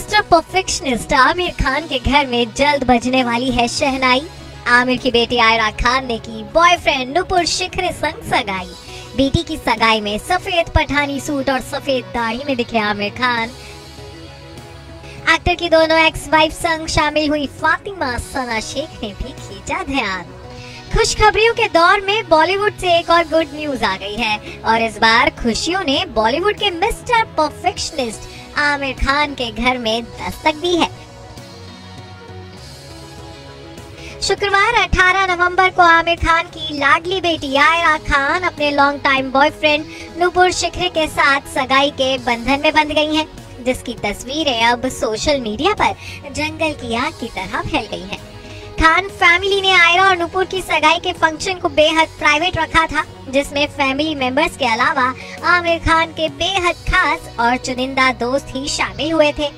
Mister perfectionist Aamir Khan के घर में जल्द बजने वाली है शहनाई। आमिर की बेटी आयरा खान ने की बॉयफ्रेंड नुपुर शिखरे संग सगाई। बेटी की सगाई में सफ़ेद पठानी सूट और सफ़ेद दाढ़ी में दिखे आमिर खान। एक्टर की दोनों एक्स वाइफ संग शामिल हुई फातिमा सना शेख ने भी खींचा ध्यान। खुशखबरियों के दौर में बॉलीवुड से एक और गुड न्यूज़ आ गई है। और इस बार खुशियों ने बॉलीवुड के मिस्टर परफेक्शनिस्ट आमिर खान के घर में दस्तक दी है शुक्रवार 18 नवंबर को आमिर खान की लाडली बेटी आयरा खान अपने लॉन्ग टाइम बॉयफ्रेंड नुपुर शिखरे के साथ सगाई के बंधन में बंध गई हैं, जिसकी तस्वीरें अब सोशल मीडिया पर जंगल की आग की तरह फैल गई हैं। खान फैमिली ने आयरा और नुपुर की सगाई के फ़ंक्शन को बेहद प्राइवेट रखा था जिसमें फैमिली मेंबर्स के अलावा आमिर खान के बेहद खास और चुनिंदा दोस्त ही शामिल हुए थे।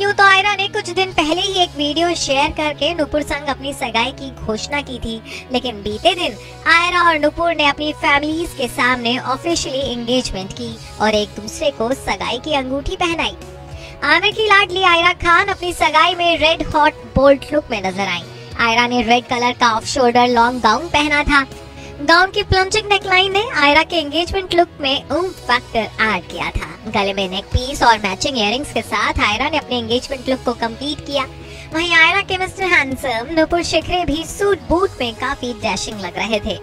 यूँ तो आयरा ने कुछ दिन पहले ही एक वीडियो शेयर करके नुपुर संग अपनी सगाई की घोषणा की थी, लेकिन बीते दिन आयरा और नुपुर ने अपनी फैमिलीज़ के सामने ऑफिशियली एंगेजमेंट की और एक दूसरे को सगाई की अंगूठी पहनाई। आमिर की लाडली आयरा खान अपनी सगाई में रेड हॉट बोल्ड लुक में नज़र आई। आयरा ने रेड कलर का ऑफ़ शोल्डर लॉन्ग गाउन पहना था। गाउन की प्लंजिंग नेकलाइन ने आयरा के एंगेजमेंट लुक में उम फैक्टर ऐड किया था। गले में नेक पीस और मैचिंग इयरिंग्स के साथ आयरा ने अपने एंगेजमेंट लुक को कंप्लीट किया। वहीं आयरा के मिस्टर हैंडसम नुपुर शिखरे भी सूट बूट में काफ़ी डैशिंग लग रहे थे।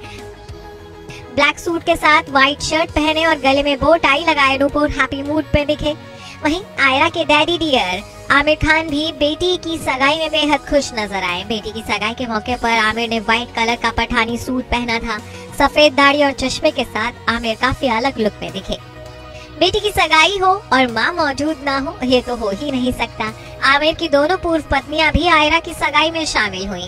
ब्लैक सूट के साथ व्हाइट शर्ट पहने और गले में बो टाई लगाए नुपुर हैप्पी मूड में दिखे। वहीं आयरा के डैडी डियर, आमिर खान भी बेटी की सगाई में बेहद खुश नज़र आए। बेटी की सगाई के मौके पर आमिर ने व्हाइट कलर का पठानी सूट पहना था। सफ़ेद दाढ़ी और चश्मे के साथ आमिर काफ़ी अलग लुक में दिखे। बेटी की सगाई हो और माँ मौजूद ना हो, ये तो हो ही नहीं सकता। आमिर की दोनों पूर्व पत्नियाँ भी आयरा की सगाई में शामिल हुई।